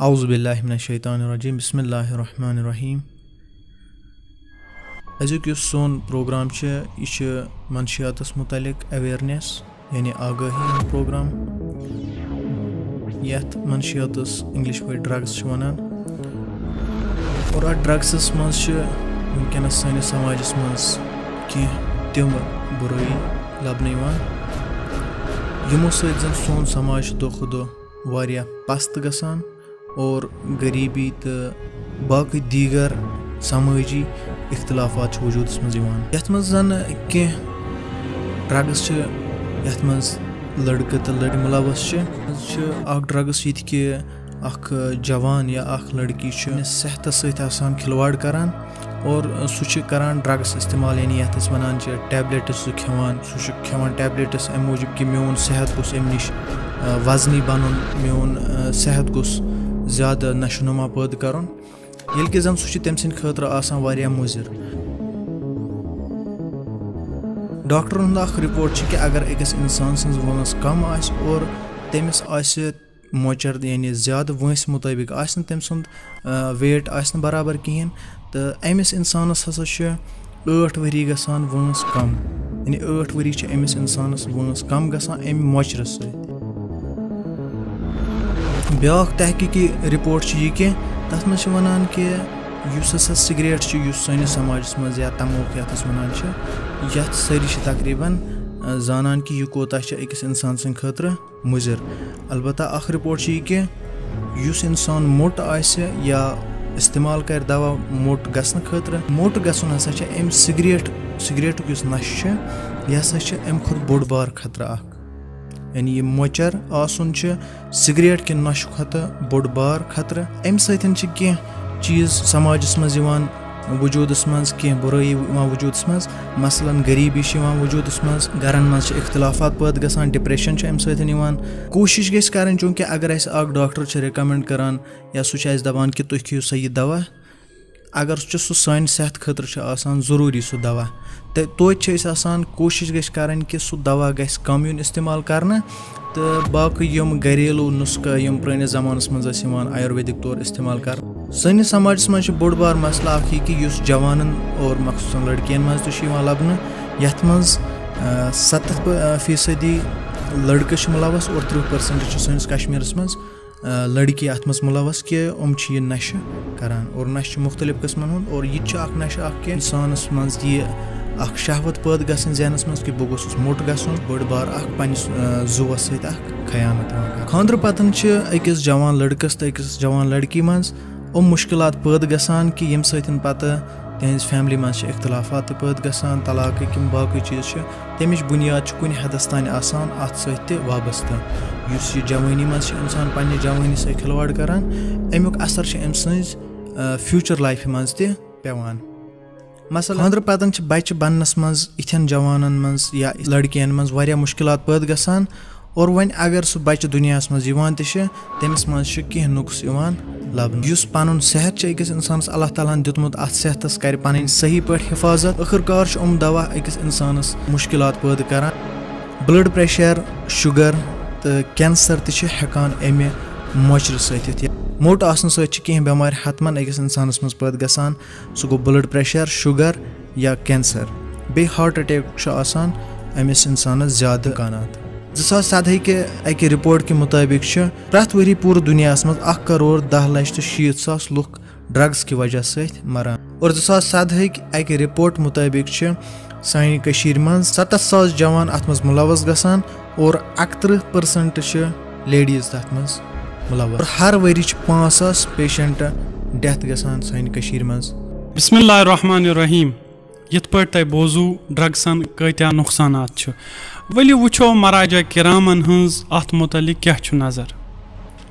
اعوذ باللہ من الشیطان الرجیم، بسم اللہ الرحمن الرحیم۔ أزیُک یُس سون پروگرام چھُ یہِ چھُ منشیاتَس متعلق ایویرنیس یعنی آگٲہی ہُنٛد پروگرام۔ یَتھ منشیاتَس اِنگلِش پٲٹھۍ ڈرٛگٕس چھِ وَنان۔ اور اَتھ ڈرٛگسَس منٛز چھِ وٕنکیٚنَس سٲنِس سماجَس منٛز کینٛہہ تِم بُرٲیی لَبنہٕ یِوان۔ یِمو سۭتۍ زَن سون سماج چھُ دۄہ کھۄتہٕ دۄہ واریاہ پَستہٕ گژھان۔ اور غریٖبی تہٕ باقٕے دیٖگر سمٲجی اختلافات چھِ وجوٗدَس منٛز یِوان۔ یَتھ منٛز زَن کینٛہہ ڈرٛگٕس چھِ، یَتھ منٛز لٔڑکہٕ تہٕ لٔڑ مُلوث چھِ چھِ اَکھ ڈرٛگٕس ییٚتہِ کہِ اَکھ جوان یا اَکھ لٔڑکی چھُ صحتَس سۭتۍ آسان کھِلواڑ کَران اور سُہ چھِ کَران ڈرٛگٕس اِستعمال یعنی یَتھ أسۍ وَنان چھِ ٹیبلِٹٕس سُہ کھٮ۪وان سُہ چھُ کھٮ۪وان ٹیبلِٹٕس اَمہِ موٗجوٗب کہِ میون صحت گوٚژھ اَمہِ نِش وَزنی بَنُن، میون صحت گوٚژھ زیادٕ نشو نُما پٲدٕ کَرُن، ییٚلہِ کہِ زَن سُہ چھُ تٔمۍ سٕنٛدِ خٲطرٕ آسان واریاہ مُضِر۔ ڈاکٹرن ہُنٛد اکھ رِپوٹ چھُ کہِ اگر أکِس اِنسان سٕنٛز وٲنٛس کَم آسہِ اور تٔمِس آسہِ مۄچر یعنی زیادٕ وٲنٛسہِ مُطٲبِق آسہِ نہٕ تٔمۍ سُنٛد ویٹ آسہِ نہٕ برابر کِہیٖنۍ، تہٕ أمِس اِنسانَس ہسا چھُ ٲٹھ ؤری گژھان وٲنٛس کَم۔ یعنی ٲٹھ ؤری چھِ أمِس اِنسانَس وٲنٛس کَم گژھان اَمہِ مۄچرٕ سۭتۍ۔ بیٛاکھ تحقیٖقی رِپوٹ چھُ یہِ کہِ تَتھ منٛز چھِ وَنان کہِ یُس ہَسا سِگریٹ چھُ، یُس سٲنِس سماجَس منٛز یا تموک یَتھ أسۍ وَنان چھِ، یَتھ سٲری چھِ تقریٖباً زانان کہِ یہِ کوتاہ چھِ أکِس اِنسان سٕنٛدِ خٲطرٕ مُضِر۔ البتہ اَکھ رِپوٹ چھُ یہِ کہِ یُس اِنسان موٚٹ آسہِ یا اِستعمال کَرِ دَوا موٚٹ گژھنہٕ خٲطرٕ، موٚٹ گژھُن ہَسا چھِ اَمہِ سِگریٹ، سِگریٹُک یُس نَشہٕ چھُ، یہِ ہَسا چھِ اَمہِ کھۄتہٕ بوٚڑ بار خطرٕ اَکھ۔ یعنی یہِ مۄچَر آسُن چھُ سِگریٹ کہِ نۄشہِ کھۄتہٕ بوٚڑ بار خطرٕ۔ اَمہِ سۭتۍ چھِ کینٛہہ چیٖز سماجَس منٛز یِوان وجوٗدَس منٛز، کینٛہہ بُرٲیی یِوان وجوٗدَس منٛز۔ مثلاً غریٖبی چھِ یِوان وجوٗدَس منٛز، گَرَن منٛز چھِ اختلافات پٲدٕ گژھان ڈِپرٛٮ۪شَن چھُ اَمہِ سۭتۍ یِوان۔ کوٗشِش گژھِ کَرٕنۍ چوٗنٛکہِ اگر اَسہِ اَکھ ڈاکٹر چھِ رِکَمٮ۪نٛڈ کَران یا سُہ چھُ اَسہِ دَپان کہِ تُہۍ کھیٚیِو سا یہِ دَوا اگر چھُ سُہ سانہِ صحتہٕ خٲطرٕ چھُ آسان ضروٗری سُہ دَوا، تہٕ توتہِ چھِ أسۍ آسان کوٗشِش گژھِ کَرٕنۍ کہِ سُہ دَوا گژھِ کَم یُن اِستعمال کَرنہٕ، تہٕ باقٕے یِم گریلوٗ نُسخہٕ یِم پرٛٲنِس زمانَس منٛز ٲسۍ یِوان آیُرویدِک طور اِستعمال کَرنہٕ۔ سٲنِس سماجَس منٛز چھِ بوٚڑ بار مَسلہٕ اَکھ یہِ کہِ یُس جوانَن اور مخصوٗصن لٔڑکِیَن منٛز تہِ چھُ یِوان لَبنہٕ، یَتھ منٛز سَتَتھ فیٖصدی لٔڑکہٕ چھِ مُلوث اور تٕرٛہ پٔرسَنٛٹ چھِ سٲنِس کَشمیٖرَس منٛز۔ لٔڑکی اَتھ منٛز مُلوث کہِ یِم چھِ یہِ نَشہٕ کَران اور نَشہٕ چھُ مُختٔلِف قٕسمَن ہُنٛد اور یہِ تہِ چھُ اَکھ نَشہٕ اَکھ کہِ اِنسانَس منٛز یہِ اَکھ شہوت پٲدٕ گژھٕنۍ ذہنَس منٛز کہِ بہٕ گوٚژھُس موٚٹ گژھُن، بٔڑ بار اَکھ پنٛنِس زُوَس سۭتۍ اَکھ خیانت یِوان خانٛدرٕ پَتہٕ چھِ أکِس جوان لٔڑکَس تہٕ أکِس جوان لٔڑکی منٛز یِم مُشکِلات پٲدٕ گژھان کہِ ییٚمہِ سۭتۍ پَتہٕ تِہنٛزِ فیملی منٛز چھِ اختِلافات تہِ پٲدٕ گژھان، طلاقٕکۍ یِم باقٕے چیٖز چھِ، تَمِچ بُنیاد چھِ کُنہِ حدَس تانۍ آسان، اَتھ سۭتۍ تہِ وابستہٕ یُس یہِ جوٲنی منٛز چھِ اِنسان پنٛنہِ جوٲنی سۭتۍ کھِلواڑ کَران، اَمیُک اَثر چھِ أمۍ سٕنٛزِ فیوٗچَر لایفہِ منٛز تہِ پیٚوان مثلاً خانٛدرٕ پَتہٕ چھِ بَچہِ بَننَس منٛز، یِتھٮ۪ن جوانَن منٛز یا لٔڑکِیَن منٛز واریاہ مُشکِلات پٲدٕ گژھان اور وۄنۍ اگر سُہ بَچہِ دُنیاہَس منٛز یِوان تہِ چھِ، تٔمِس منٛز چھِ کینٛہہ نُقص یِوان لَبنہٕ۔ یُس پَنُن صحت چھُ أکِس اِنسانَس اللہ تعالیٰ ہَن دیُتمُت، اَتھ صحتَس کَرِ پَنٕنۍ صحیح پٲٹھۍ حِفاظت۔ ٲخٕر کار چھُ یِم دَوا أکِس اِنسانَس مُشکِلات پٲدٕ کَران۔ بٕلَڈ پرٛیشَر، شُگَر تہٕ کٮ۪نسَر تہِ چھِ ہٮ۪کان اَمہِ مۄچرٕ سۭتۍ یِتھ۔ موٚٹ آسنہٕ سۭتۍ چھِ کینٛہہ بٮ۪مارِ ہَتہٕ أکِس اِنسانَس منٛز پٲدٕ گژھان۔ سُہ گوٚو بٕلَڈ پرٛیشَر شُگَر یا کٮ۪نسَر بیٚیہِ ہاٹ اَٹیک چھُ آسان أمِس اِنسانَس زیادٕ کانات۔ زٕ ساس سَدہٕکۍ کہِ اَکہِ رِپوٹ کہِ مُطٲبِق چھُ پرٛٮ۪تھ ؤری پوٗرٕ دُنیاہَس منٛز اَکھ کَرور دَہ لَچھ تہٕ شیٖتھ ساس لُکھ ڈرٛگٕز کہِ وجہ سۭتۍ مَران۔ اور زٕ ساس سَدہٕکۍ اَکہِ رِپوٹ مُطٲبِق چھِ سانہِ کٔشیٖرِ منٛز سَتَتھ ساس جوان اَتھ منٛز مُلوث گژھان اور اَکتٕرٛہ پٔرسَنٛٹ چھِ لیڈیٖز تَتھ منٛز مُلوث۔ ہر ؤری چھِ پانٛژھ ساس پیشَنٹ ڈٮ۪تھ گژھان سانہِ کٔشیٖرِ منٛز۔ بِسمِ اللہ الرحمٰنِ الرحیٖم یِتھ پٲٹھۍ تۄہہِ بوٗزوٗ ڈرٛگسَن کۭتیاہ نۄقصانات چھِ۔ ؤلِو وٕچھو مہراجا کِرامَن ہٕنٛز اَتھ مُتعلِق کیاہ چھُ نظر۔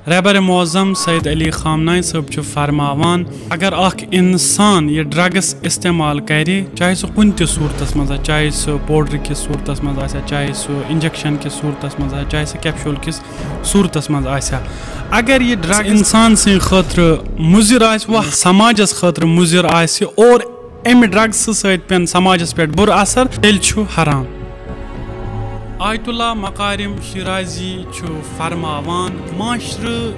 ریبر معظم سعید علی خامناے صٲب چھُ فرماوان، اگر اکھ اِنسان یہِ ڈرٛگٕس اِستعمال کَرِ چاہے سُہ کُنہِ تہِ صوٗرتَس منٛز آسہِ چاہے سُہ پوڈرٕ کِس صوٗرتَس منٛز آسہِ ہا چاہے سُہ اِنجَکشَن کِس صوٗرتَس منٛز آسہِ چاہے سُہ کیپشوٗل کِس صوٗرتَس منٛز آسہِ ہا اگر یہِ ڈرٛگ اِنسان سٕنٛدِ خٲطرٕ مُضِر آسہِ وۄنۍ سماجَس خٲطرٕ مُضِر آسہِ اور اَمہِ ڈرٛگسہٕ سۭتۍ پیٚن سماجَس پٮ۪ٹھ بُرٕ تیٚلہِ چھُ حرام۔ آیت اللہ مقارم شرازی چھُ فرماوان معاشرٕ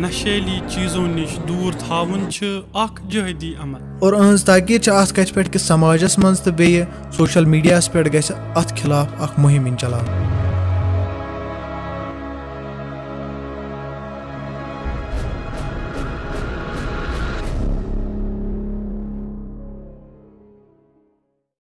نشیلی چیزو نش دور تھاون چھ اخ جہدی عمل اور اہز تاکید ات کت پہ کہ سماجس من تو بیٚیہِ سوشل میڈیاہس پٮ۪ٹھ گژھِ اتھ خلاف اکھ مہم یِن چلاونہٕ